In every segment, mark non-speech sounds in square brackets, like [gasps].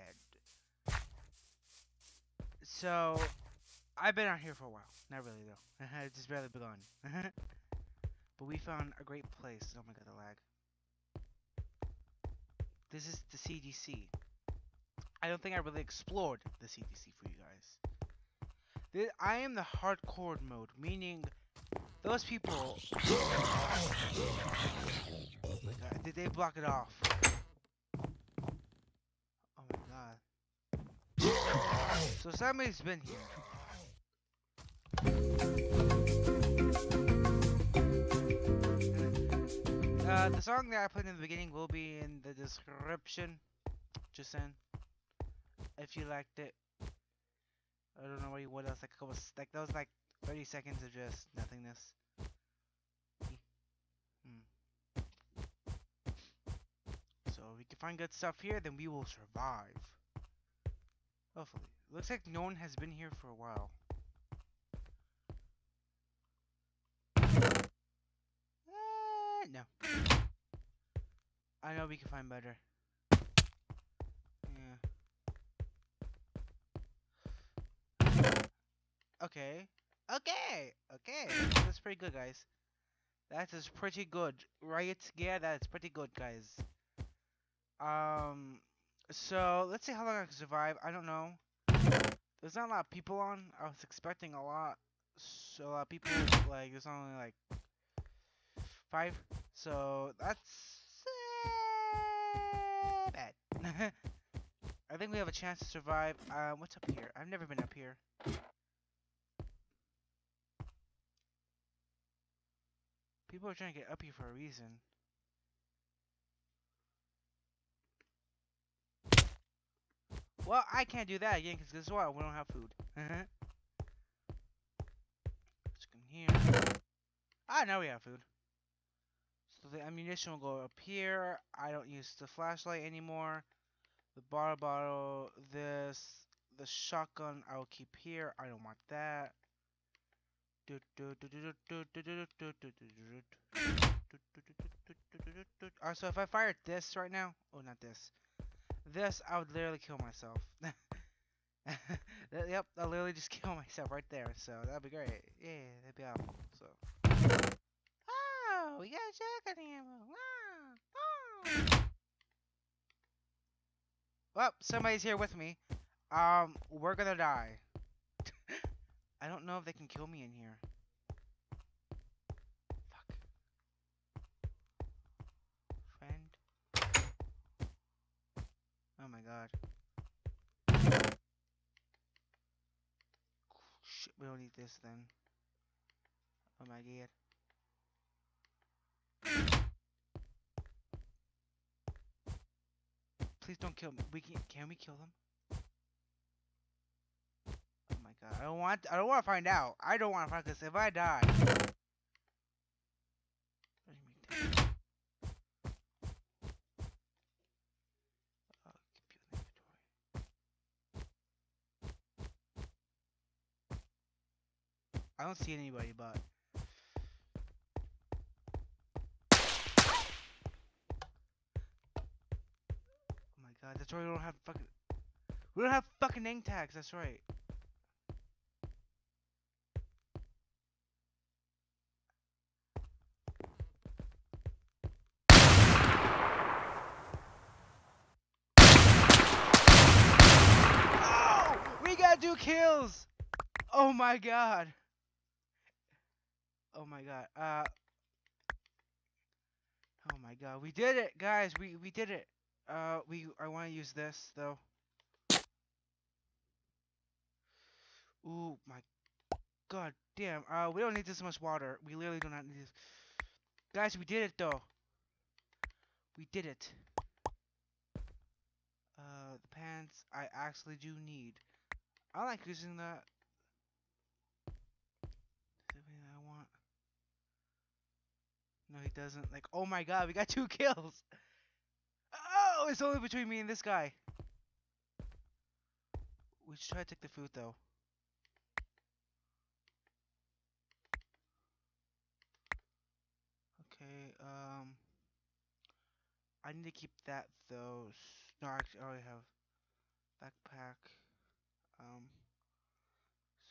Dead. So, I've been out here for a while. Not really though. [laughs] it's just barely begun. [laughs] but we found a great place. Oh my god, the lag. This is the CDC. I don't think I really explored the CDC for you guys. This, I am the hardcore mode, meaning those people. [laughs] Oh my god, did they block it off? Oh my god. So somebody's been here. Uh, the song that I played in the beginning will be in the description. Just saying. If you liked it. I don't know what, else. Like, was, like that was like 30 seconds of just nothingness. Hmm. So if we can find good stuff here, then we will survive. Hopefully. Looks like no one has been here for a while. Eh, no. I know we can find better. Yeah. Okay. Okay. Okay. That's pretty good, guys. That is pretty good, right? Yeah, that's pretty good, guys. Um, so let's see how long I can survive. I don't know. There's not a lot of people on. I was expecting a lot. So a lot of people. Like there's only like five. So that's uh, bad. [laughs] I think we have a chance to survive. Uh, what's up here? I've never been up here. People are trying to get up here for a reason. Well, I can't do that again because guess what? We don't have food. Let's go in here. Ah, now we have food. So the ammunition will go up here. I don't use the flashlight anymore. The bottle bottle, this, the shotgun I will keep here. I don't want that. Uh, so if I fire this right now, oh not this, this I would literally kill myself. [laughs] yep, I'll literally just [laughs] kill myself right there. So that'd be great. Yeah, that'd be awful. So. Oh, we got shotgun ammo. Oh. Well, somebody's here with me. Um, we're gonna die. [laughs] I don't know if they can kill me in here. Oh my god. Shit, we don't need this then. Oh my god. Please don't kill me. We can can we kill them? Oh my god. I don't want I don't want to find out. I don't want to find because if I die. I don't see anybody, but Oh my god, that's right, we don't have fucking We don't have fucking name tags, that's right. Oh! We got kills! Oh my god. Oh my god. Uh Oh my god. We did it, guys. We we did it. Uh we I want to use this though. Ooh, my god damn. Uh we don't need this much water. We literally do not need this. Guys, we did it though. We did it. Uh the pants I actually do need. I like using that. Something I want. No, he doesn't. Like, oh my god, we got two [laughs] kills. Oh, it's only between me and this guy. We should try to take the food though. Okay, um I need to keep that though. No, actually, I already have backpack. Um,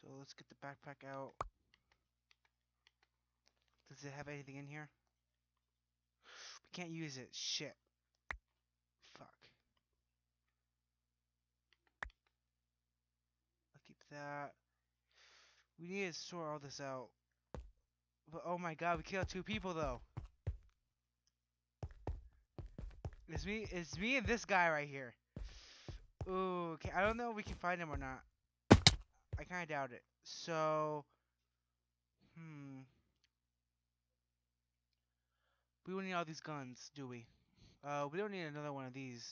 so let's get the backpack out. Does it have anything in here? Can't use it. Shit. Fuck. I'll keep that. We need to sort all this out. But oh my god, we killed two people though. It's me. It's me and this guy right here. Ooh, okay. I don't know if we can find him or not. I kind of doubt it. So, hmm. We don't need all these guns, do we? Uh, we don't need another one of these.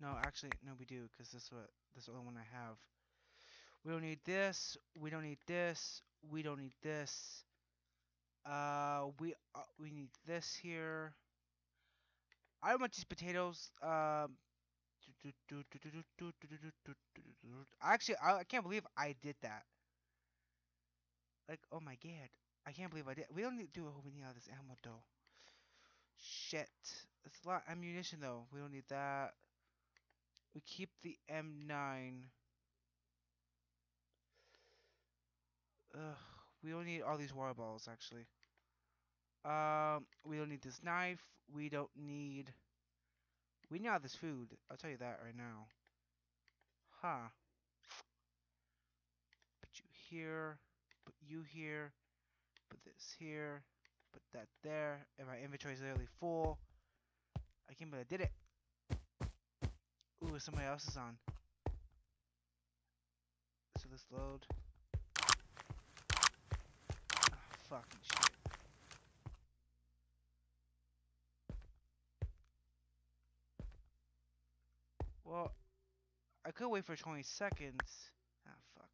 No, actually, no, we do, because this what this is the only one I have. We don't need this. We don't need this. We don't need this. Uh, we uh, we need this here. I want these potatoes. Um, actually, I, I can't believe I did that. Like, oh my god, I can't believe I did. We don't need to do we need all this ammo though. Shit, it's a lot of ammunition though. We don't need that. We keep the M9. Ugh, we don't need all these water balls actually. Um, we don't need this knife. We don't need. We need all this food. I'll tell you that right now. Huh. Put you here. Put you here. Put this here. Put that there. And my inventory is literally full. I can't believe I did it. Ooh, somebody else is on. So let's load. Ah, fucking shit. Well, I could wait for 20 seconds. Ah, fuck.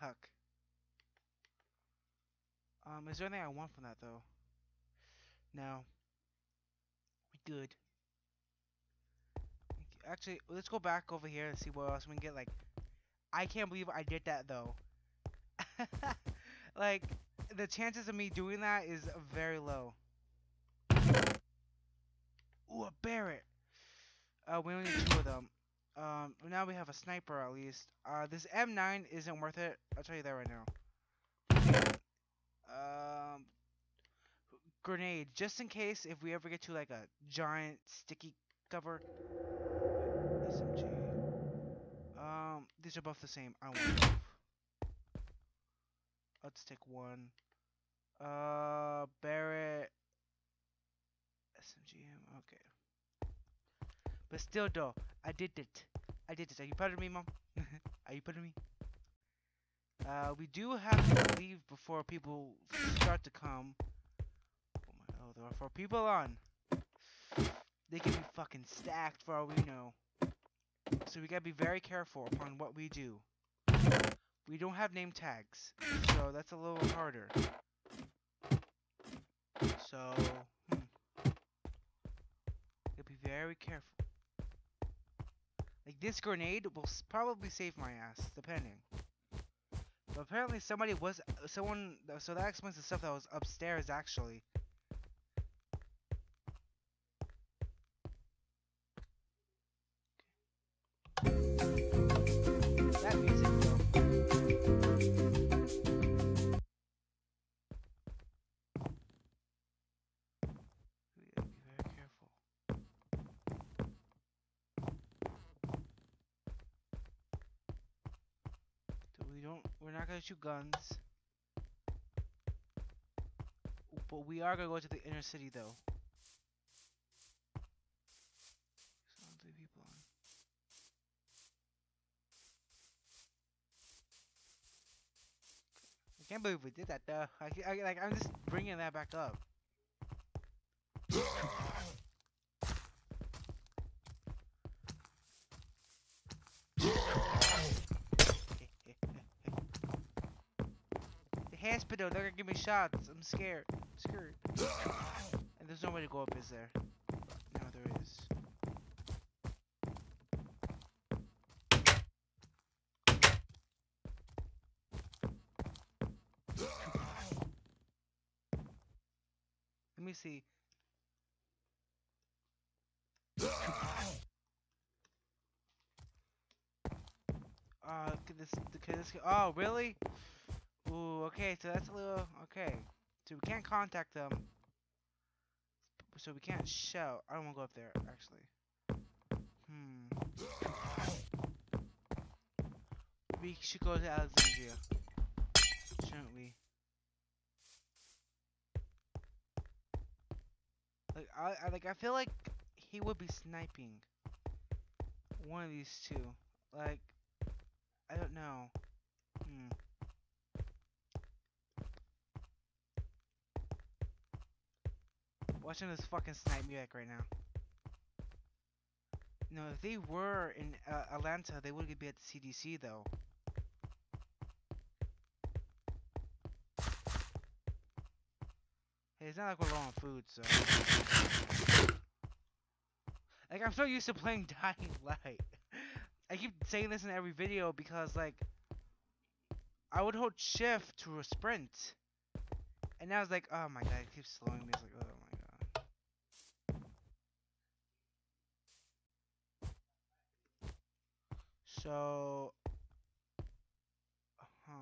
Fuck. Um, is there anything I want from that, though? No. We good. Actually, let's go back over here and see what else we can get. Like, I can't believe I did that, though. [laughs] like, the chances of me doing that is very low. Ooh, a Barrett. Uh, we only need two of them. Um, now we have a sniper at least. Uh, this M9 isn't worth it. I'll tell you that right now. Um, grenade, just in case if we ever get to like a giant sticky cover. SMG. Um, these are both the same. I want. Let's take one. Uh, Barrett. SMGM. Okay. But still, though, I did it. I did it. Are you proud of me, mom? [laughs] Are you proud of me? Uh, we do have to leave before people start to come. Oh my, oh, there are four people on. They can be fucking stacked for all we know. So we gotta be very careful upon what we do. We don't have name tags, so that's a little harder. So, hmm. Gotta be very careful. Like this grenade will probably save my ass, depending. But apparently somebody was, someone, so that explains the stuff that was upstairs actually. Don't, we're not gonna shoot guns. But we are gonna go to the inner city though. People. I can't believe we did that though. I, I like I'm just bringing that back up. [laughs] The they're gonna give me shots. I'm scared. I'm scared. [laughs] And there's no way to go up, is there? No, there is. Let me see. Uh, this, this, oh, really? Ooh, okay, so that's a little, okay. So we can't contact them. So we can't shout. I don't want to go up there, actually. Hmm. We should go to Alexandria. Shouldn't we? Like, I, I, like, I feel like he would be sniping. One of these two. Like, I don't know. Hmm. Watching this fucking snipe music right now. No, if they were in uh, Atlanta, they would be at the CDC though. Hey, it's not like we're low on food, so. Like, I'm so used to playing [laughs] Dying Light. I keep saying this in every video because, like, I would hold shift to a sprint. And now it's like, oh my god, it keeps slowing me. It's like, oh my god. So, huh.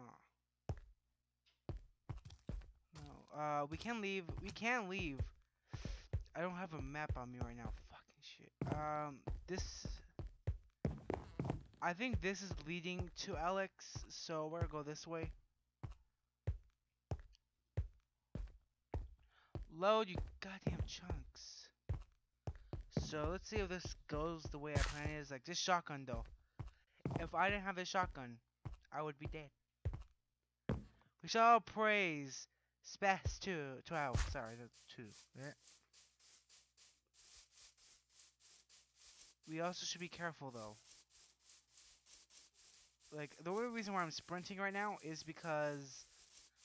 No, uh, we can leave. We can leave. I don't have a map on me right now. Fucking shit. Um, this. I think this is leading to Alex, so we're gonna go this way. Load, you goddamn chunks. So let's see if this goes the way I planned it. Is like this shotgun though. If I didn't have a shotgun, I would be dead. We shall praise Spaz 2, 12, sorry, that's 2. Yeah. We also should be careful though. Like, the only reason why I'm sprinting right now is because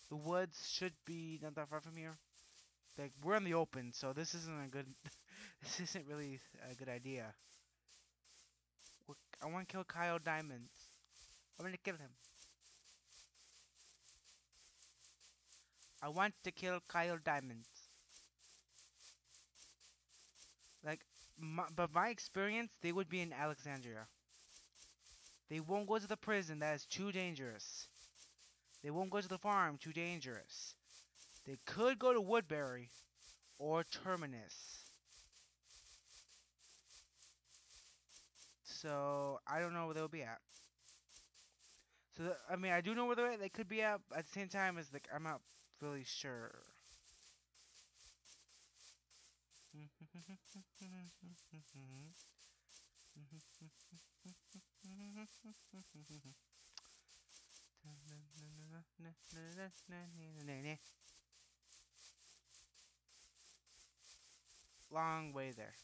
the woods should be not that far from here. Like, we're in the open, so this isn't a good, [laughs] this isn't really a good idea. I want to kill Kyle Diamonds. I'm gonna kill him. I want to kill Kyle Diamonds. Like, my, but my experience, they would be in Alexandria. They won't go to the prison, that is too dangerous. They won't go to the farm, too dangerous. They could go to Woodbury or Terminus. So, I don't know where they'll be at. So, I mean, I do know where they're at. They could be at, at the same time as, like, I'm not really sure. [laughs] Long way there.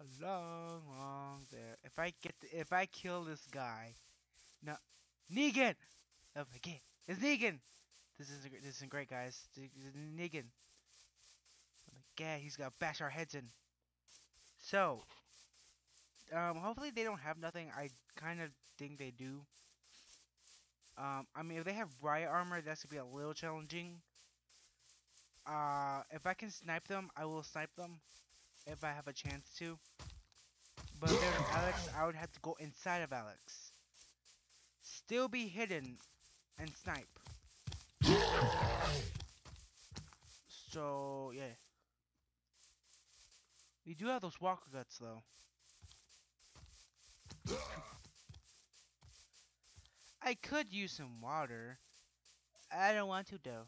A long, long there. If I get, the, if I kill this guy, no, Negan. Oh my god, it's Negan. This is this isn't great, guys. Negan. Oh my god, he's gonna bash our heads in. So, um, hopefully they don't have nothing. I kind of think they do. Um, I mean, if they have riot armor, that's gonna be a little challenging. Uh, if I can snipe them, I will snipe them. If I have a chance to. But if there's [gasps] Alex, I would have to go inside of Alex. Still be hidden and snipe. So, yeah. We do have those walker guts, though. [gasps] I could use some water. I don't want to though.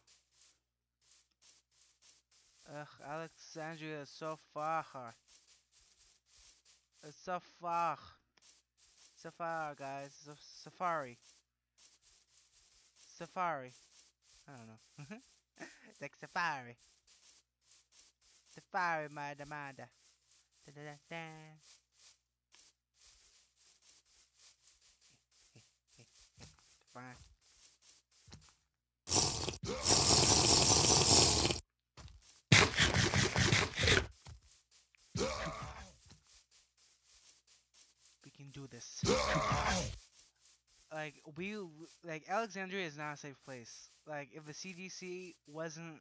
Ugh, Alexandria is so far. It's so far. Safari, guys. Safari. Safari. I don't know. it's [laughs] like safari. Safari, my demanda. Da da da da. Fine. Do this. [laughs] like we like Alexandria is not a safe place. Like if the CDC wasn't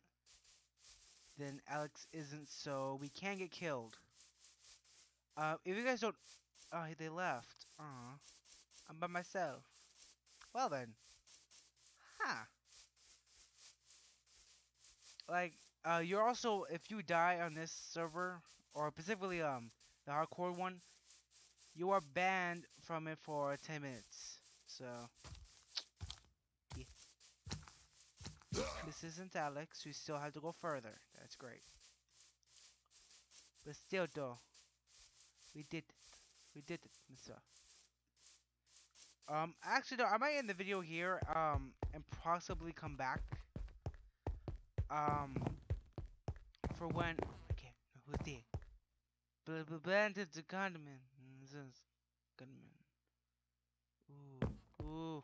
then Alex isn't, so we can get killed. Uh, if you guys don't, oh, they left. Aw, I'm by myself. Well then, huh? Like, uh, you're also if you die on this server or specifically um the hardcore one, you are banned from it for 10 minutes. So. This isn't Alex. We still have to go further. That's great. But still, though, we did it. We did it, Mister. Um, actually, though, I might end the video here, um, and possibly come back. Um, for when, okay, who's there? Blah, blah, blah, the gunman. Gunman. Ooh, ooh.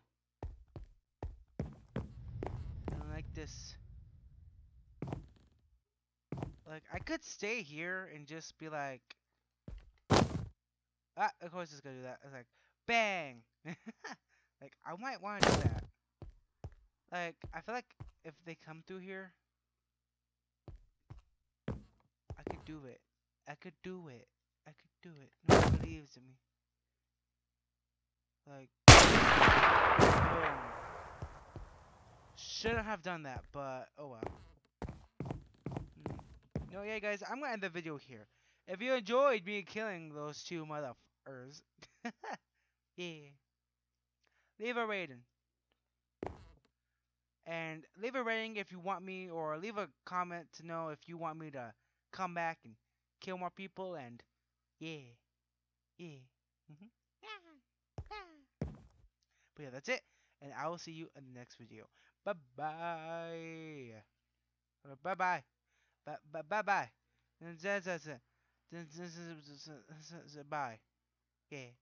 I like this. Like, I could stay here and just be like, ah, of course it's gonna do that. It's like, bang! [laughs] like, I might want to do that. Like, I feel like if they come through here, I could do it. I could do it. I could do it. No one believes in me. Like, boom. Shouldn't have done that, but oh well. Mm. No, yeah, guys, I'm gonna end the video here. If you enjoyed me killing those two motherfuckers, [laughs] yeah, leave a rating. And leave a rating if you want me, or leave a comment to know if you want me to come back and kill more people, and yeah, yeah. Mm-hmm. [laughs] But yeah, that's it, and I will see you in the next video. Bye bye. Bye bye. Bye bye bye. Bye. Yeah.